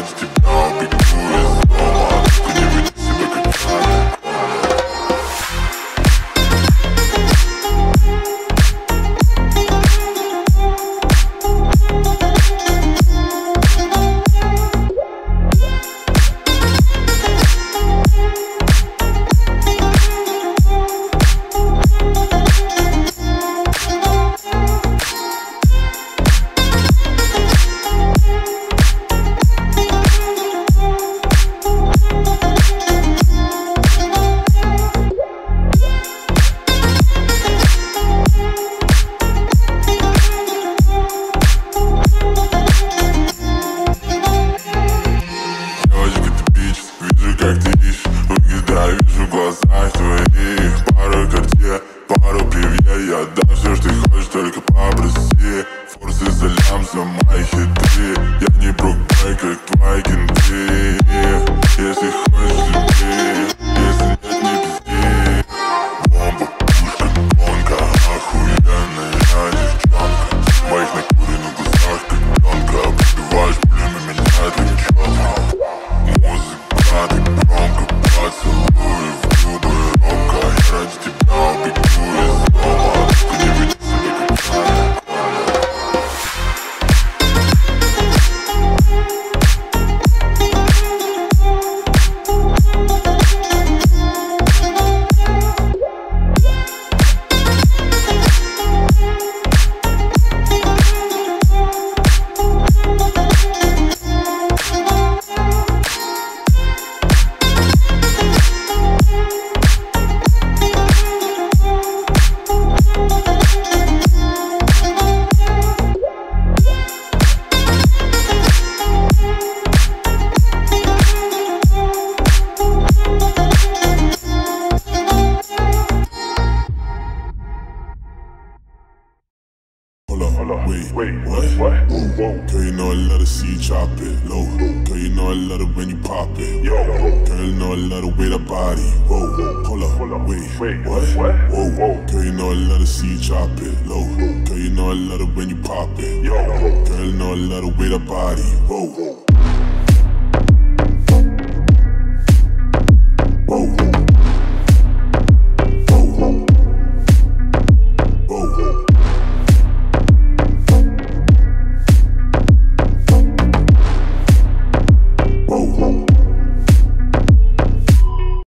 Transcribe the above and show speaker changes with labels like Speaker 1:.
Speaker 1: words to спишь Когда вижу глаза твоих. Пару карте, пару премьер Я дам все, что ты хочешь, только попроси. Форсы за лям, за мои хиты. Я не брук как твои кенты. Hold up, wait, wait, what? What? Girl, you know I love to see you chop it low. Girl, you know I love it when you pop it. Yo, girl, you know I love the way that body. Whoa, hold up, hold up, wait, wait, what? What? Whoa, whoa. Girl, you know I love to see you chop it low. Girl, you know I love it when you pop it. Yo, girl, you know I love the way that body. Whoa.